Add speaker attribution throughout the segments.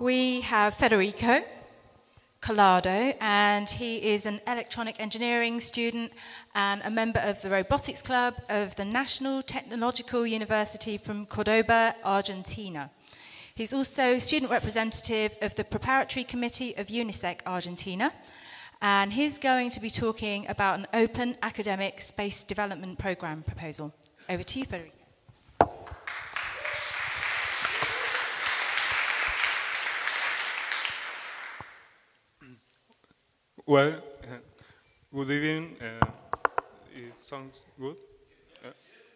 Speaker 1: We have Federico Collado, and he is an electronic engineering student and a member of the Robotics Club of the National Technological University from Cordoba, Argentina. He's also student representative of the Preparatory Committee of UNISEC Argentina, and he's going to be talking about an open academic space development program proposal. Over to you, Federico.
Speaker 2: Well, uh, good evening. Uh, it sounds good. Yeah.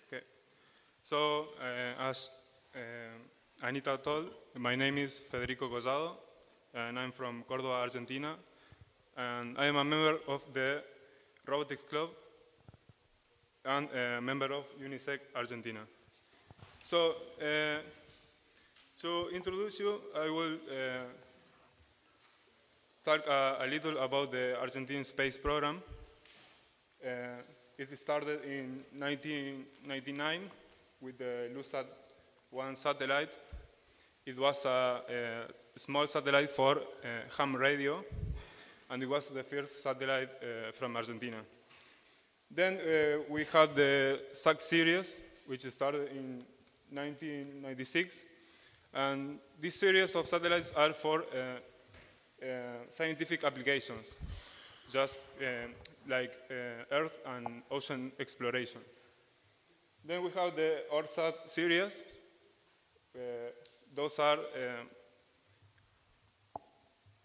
Speaker 2: Okay. So, uh, as uh, Anita told, my name is Federico Collado, and I'm from Cordoba, Argentina, and I am a member of the Robotics Club and a member of UNISEC Argentina. So, uh, to introduce you, I will uh, talk uh, a little about the Argentine space program. Uh, it started in 1999 with the LUSAT 1 satellite. It was a, a small satellite for uh, ham radio, and it was the first satellite uh, from Argentina. Then uh, we had the SAC series, which started in 1996, and this series of satellites are for scientific applications, just uh, like uh, Earth and ocean exploration. Then we have the ARSAT series. those are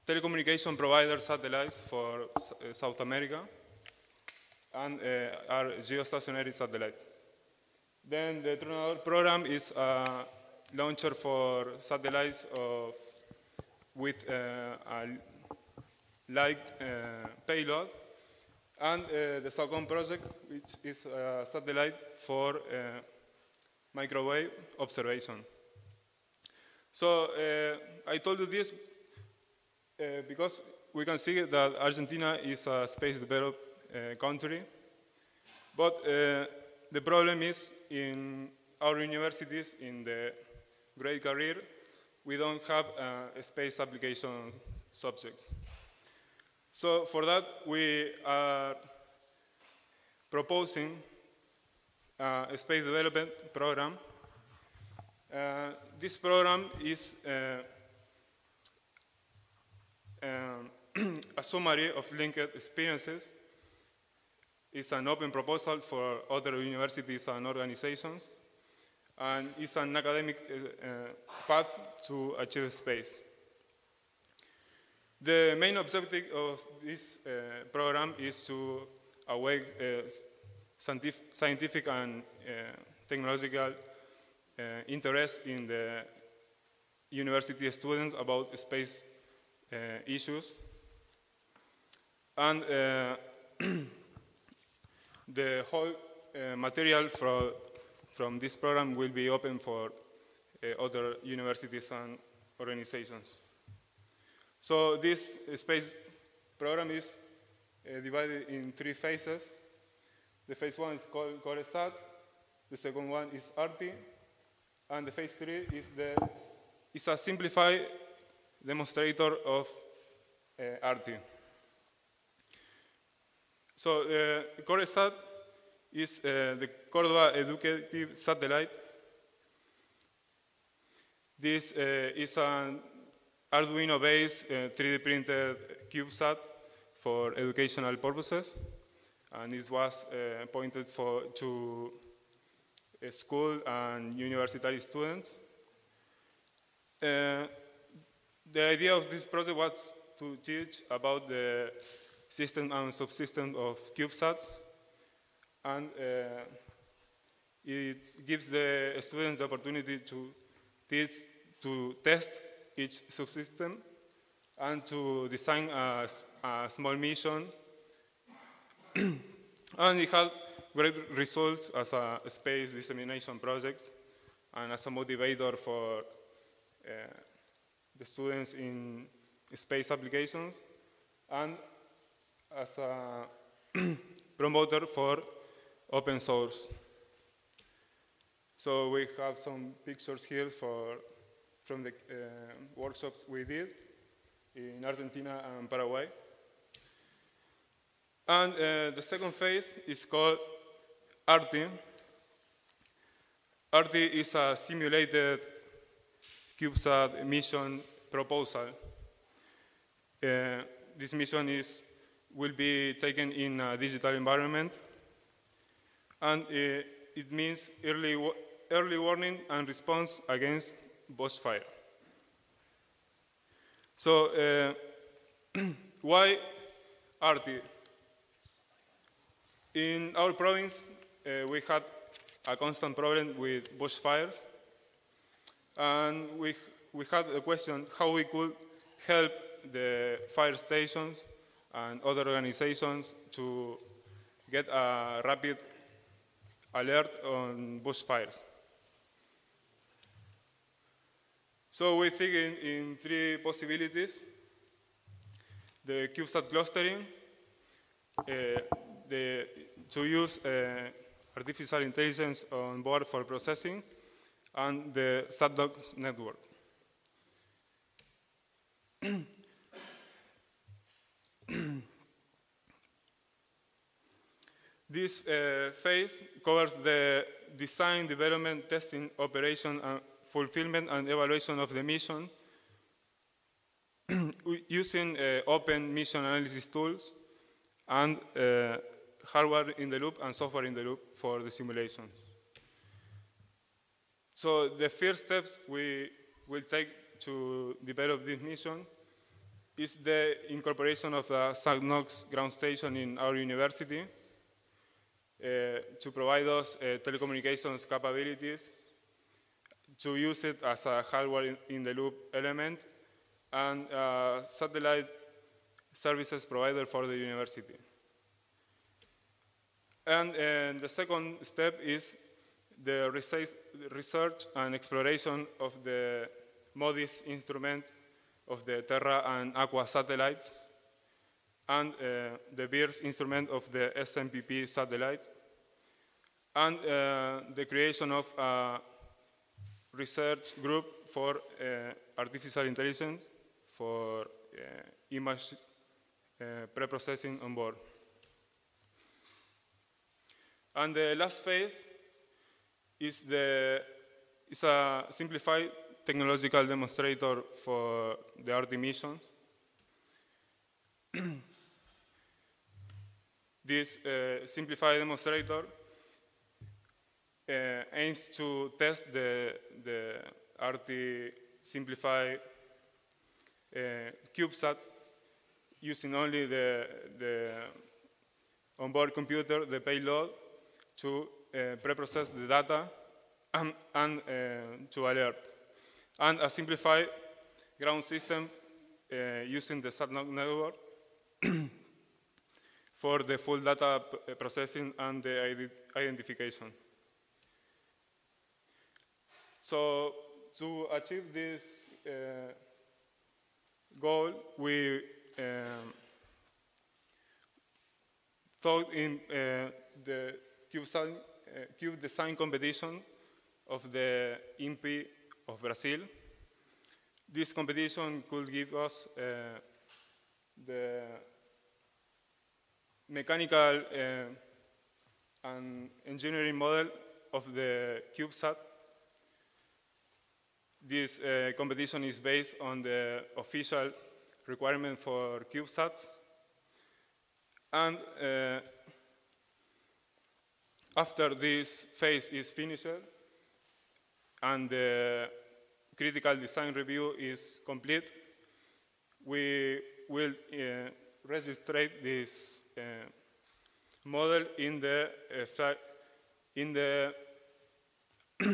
Speaker 2: telecommunication provider satellites for South America and uh, are geostationary satellites. Then the Tronador program is a launcher for satellites of with uh, a light uh, payload, and uh, the SAOCOM project, which is a satellite for microwave observation. So I told you this because we can see that Argentina is a space developed uh, country. But uh, the problem is in our universities, in the great career, we don't have uh, space application subjects. So for that, we are proposing uh, a space development program. Uh, this program is uh, um, a summary of linked experiences. It's an open proposal for other universities and organizations and it's an academic uh, uh, path to achieve space. The main objective of this uh, program is to awake scientific and technological interest in the university students about space uh, issues. And uh, the whole uh, material for from this program will be open for uh, other universities and organizations. So this space program is uh, divided in three phases. The phase one is called CoreSat, the second one is ARTI, and the phase three is, the, is a simplified demonstrator of uh, ARTI. So uh, CoreSat is uh, the Cordoba Educative Satellite. This uh, is an Arduino-based uh, 3D printed CubeSat for educational purposes, and it was uh, pointed for, to school and university students. Uh, the idea of this project was to teach about the system and subsystem of CubeSats and uh, it gives the students the opportunity to teach, to test each subsystem and to design a, a small mission. and it had great results as a space dissemination project and as a motivator for uh, the students in space applications and as a promoter for open source. So we have some pictures here for, from the uh, workshops we did in Argentina and Paraguay. And uh, the second phase is called ARTI. ARTI is a simulated CubeSat mission proposal. Uh, this mission is, will be taken in a digital environment, and uh, it means early, early warning and response against bush fire. So, uh, why ARTI? In our province, uh, we had a constant problem with bushfires, and we, we had a question how we could help the fire stations and other organizations to get a rapid alert on bushfires. So we think in, in three possibilities. The CubeSat clustering, uh, the, to use uh, artificial intelligence on board for processing, and the SatNOGS network. this uh, phase covers the design, development, testing, operation, and fulfillment and evaluation of the mission using uh, open mission analysis tools and uh, hardware in the loop and software in the loop for the simulations. So the first steps we will take to develop this mission is the incorporation of the SatNOGS ground station in our university to provide us uh, telecommunications capabilities, to use it as a hardware in, in the loop element, and uh, satellite services provider for the university. And, and the second step is the research and exploration of the MODIS instrument of the Terra and Aqua satellites and uh, the VIIRS instrument of the SNPP satellite and uh, the creation of a research group for uh, artificial intelligence for uh, image uh, pre-processing on board. And the last phase is, the, is a simplified technological demonstrator for the ARTI mission. this uh, simplified demonstrator uh, aims to test the, the ARTI simplified uh, CubeSat using only the, the onboard computer, the payload, to uh, pre-process the data and, and uh, to alert. And a simplified ground system uh, using the SatNOGS network for the full data processing and the identification. So to achieve this uh, goal, we um, thought in uh, the cube, design, uh, cube design competition of the INPE of Brazil. This competition could give us the mechanical uh, and engineering model of the CubeSat. This uh, competition is based on the official requirement for CubeSats. And uh, after this phase is finished and the critical design review is complete, we will uh, register this model in the uh, in the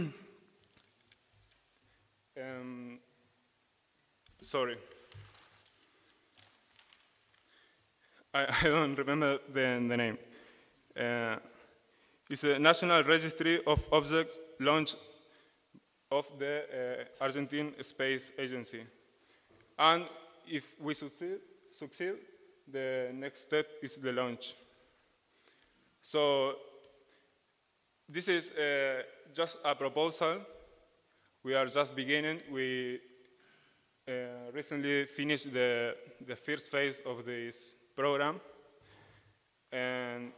Speaker 2: um, sorry. I, I, don't remember the, the name. Uh, it's a national registry of objects launched of the uh, Argentine Space Agency. And if we succeed, succeed, the next step is the launch. So this is uh, just a proposal. We are just beginning. We uh, recently finished the, the first phase of this program. And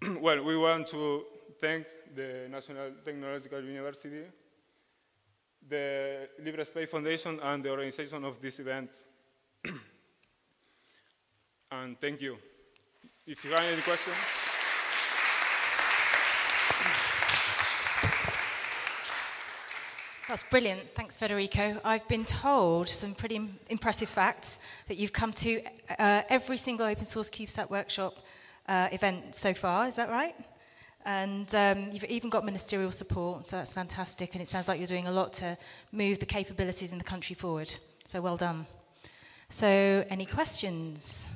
Speaker 2: well, we want to thank the National Technological University, the Libre Space Foundation, and the organization of this event. and thank you. If you have any questions.
Speaker 1: That's brilliant. Thanks, Federico. I've been told some pretty impressive facts that you've come to uh, every single open source CubeSat workshop uh, event so far. Is that right? And um, you've even got ministerial support, so that's fantastic. And it sounds like you're doing a lot to move the capabilities in the country forward. So well done. So, any questions?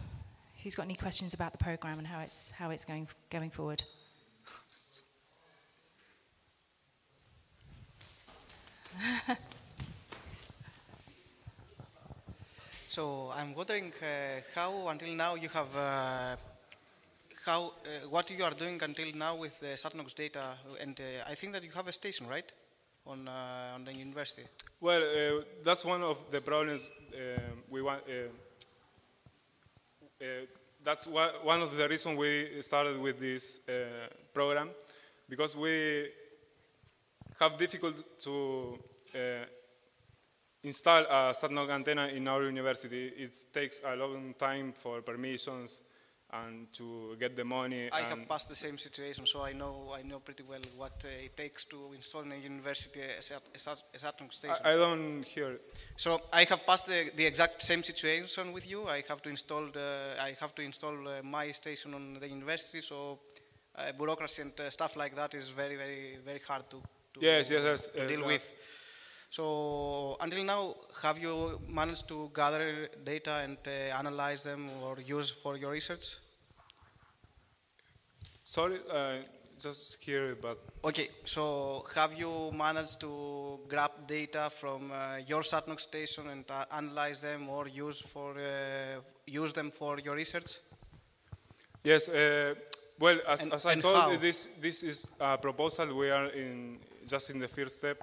Speaker 1: Who's got any questions about the program and how it's how it's going going forward?
Speaker 3: So I'm wondering uh, how until now you have uh, how uh, what you are doing until now with the SatNOGS data, and uh, I think that you have a station, right, on uh, on the university.
Speaker 2: Well, uh, that's one of the problems uh, we want. Uh, that's one of the reasons we started with this uh, program, because we have difficult to uh, install a SatNOGS antenna in our university. It takes a long time for permissions and to get the money.
Speaker 3: I have passed the same situation, so I know I know pretty well what uh, it takes to install in a university a, Sat- a, Sat- a SatNOGS station.
Speaker 2: I, I don't hear.
Speaker 3: So I have passed the, the exact same situation with you. I have to install the, I have to install uh, my station on the university. So uh, bureaucracy and uh, stuff like that is very very very hard to, to,
Speaker 2: Yes, yes, yes,
Speaker 3: to
Speaker 2: uh,
Speaker 3: deal with. So until now, have you managed to gather data and uh, analyze them or use for your research?
Speaker 2: Sorry, uh, just hear it, but
Speaker 3: Okay, so have you managed to grab data from uh, your SatNOGS station and uh, analyze them or use for uh, use them for your research?
Speaker 2: Yes, uh, well, as,
Speaker 3: And-
Speaker 2: as I told
Speaker 3: how?
Speaker 2: you, this, this is a proposal. We are in, just in the first step,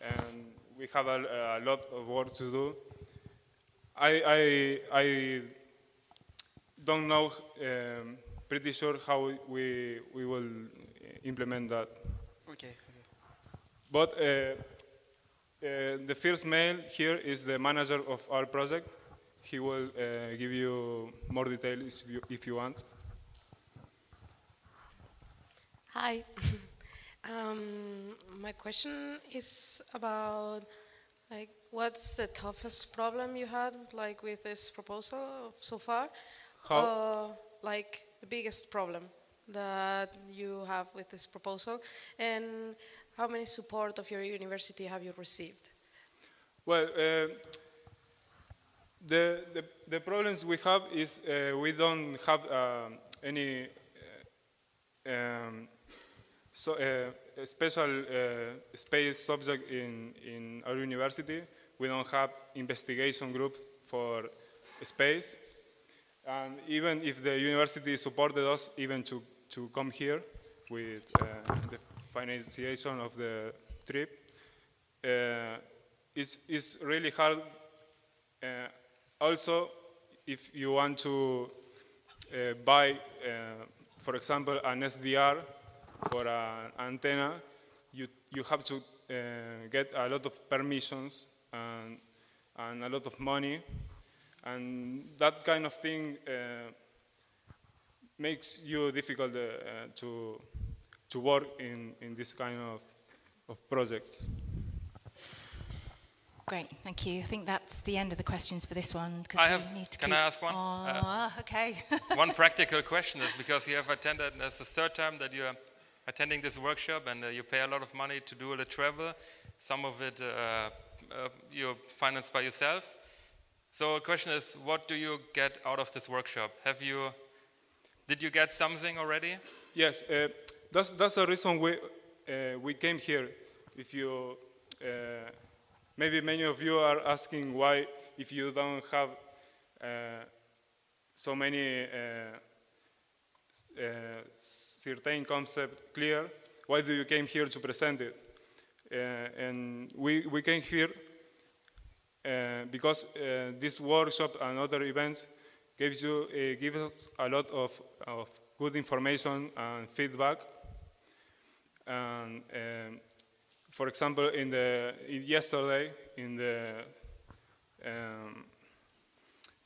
Speaker 2: and we have a, a lot of work to do. I, I, I don't know, um, pretty sure how we, we will implement that.
Speaker 3: Okay.
Speaker 2: But uh, uh, the first mail here is the manager of our project. He will uh, give you more details if you, if you want.
Speaker 4: Hi. um, my question is about like what's the toughest problem you had like with this proposal so far?
Speaker 2: How?
Speaker 4: Uh, like the biggest problem that you have with this proposal, and how many support of your university have you received?
Speaker 2: Well, uh, the, the, the problems we have is uh, we don't have um any uh, um, so, uh, a special uh, space subject in, in our university. We don't have investigation group for space. And even if the university supported us even to, to come here with uh, the financiation of the trip, uh, it's, it's really hard. Also, if you want to uh, buy, uh, for example, an SDR for an antenna, you, you have to uh, get a lot of permissions and, and a lot of money. And that kind of thing uh, makes you difficult uh, to, to work in, in this kind of, of projects.
Speaker 1: Great, thank you. I think that's the end of the questions for this one. 'cause
Speaker 5: I have-
Speaker 1: need to
Speaker 5: can I ask one? Uh,
Speaker 1: Oh, okay.
Speaker 5: One practical question is because you have attended, and it's the third time that you're attending this workshop and uh, you pay a lot of money to do the travel. Some of it uh, uh, you finance by yourself. So the question is, what do you get out of this workshop? Have you, did you get something already?
Speaker 2: Yes, uh, that's, that's the reason we, uh, we came here. If you, uh, maybe many of you are asking why, if you don't have so many certain concept clear, why do you came here to present it? Uh, and we, we came here uh, because uh, this workshop and other events gives you uh, gives us a lot of, of good information and feedback. And um, for example, in the in yesterday in the um,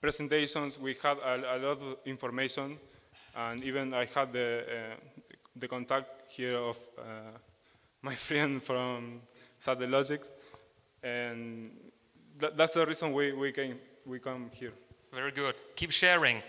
Speaker 2: presentations, we had a, a, lot of information, and even I had the uh, the contact here of uh, my friend from Satellogic, and th that's the reason we, we came we come here.
Speaker 5: Very good. Keep sharing.